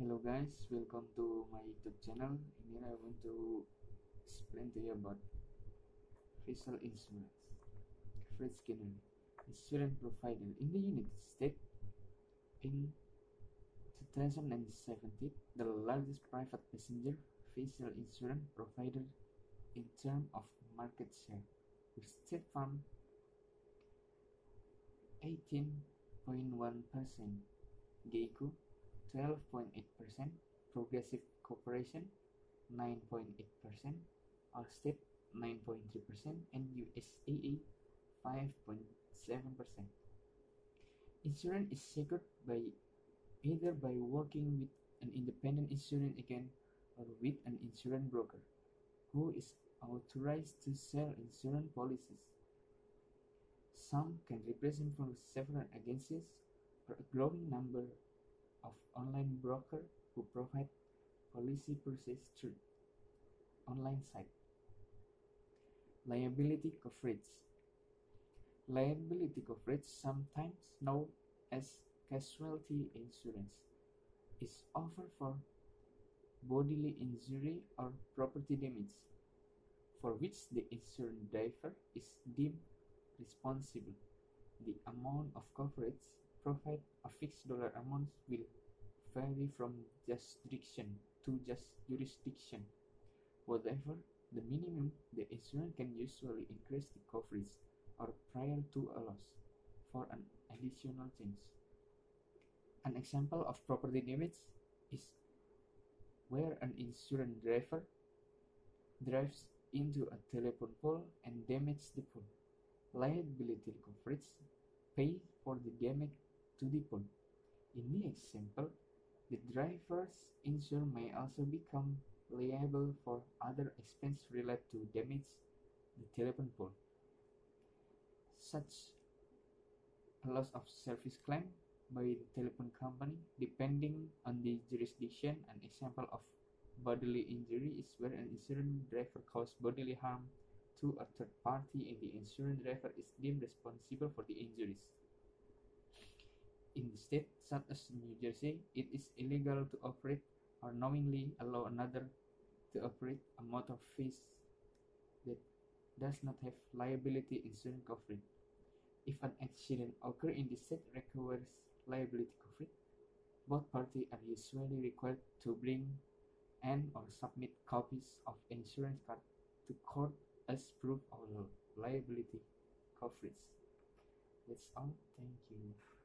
Hello guys, welcome to my YouTube channel. In here I want to explain to you about facial insurance. Fred Skinner, insurance provider in the United States. In 2017, the largest private passenger facial insurance provider in terms of market share, with State Farm 18.1%, Geico 12.8%, Progressive Corporation 9.8%, Allstate 9.3%, and USAA 5.7%. Insurance is secured by either by working with an independent insurance agent or with an insurance broker who is authorized to sell insurance policies. Some can represent from several agencies or a growing number of online brokers who provide policy purchase through online site. Liability coverage. Liability coverage, sometimes known as casualty insurance, is offered for bodily injury or property damage, for which the insurance driver is deemed responsible. The amount of coverage provided a fixed dollar amount will vary from jurisdiction to just jurisdiction. Whatever the minimum, the insurance can usually increase the coverage or prior to a loss for an additional change. An example of property damage is where an insurance driver drives into a telephone pole and damages the pole. Liability coverage pays for the damage to. In the example, the driver's insurance may also become liable for other expenses related to damage the telephone pole, such a loss of service claim by the telephone company, depending on the jurisdiction. An example of bodily injury is where an insurance driver causes bodily harm to a third party and the insurance driver is deemed responsible for the injuries. In states such as New Jersey, it is illegal to operate or knowingly allow another to operate a motor vehicle that does not have liability insurance coverage. If an accident occurs in the state requires liability coverage, both parties are usually required to bring and or submit copies of insurance card to court as proof of liability coverage. That's all. Thank you.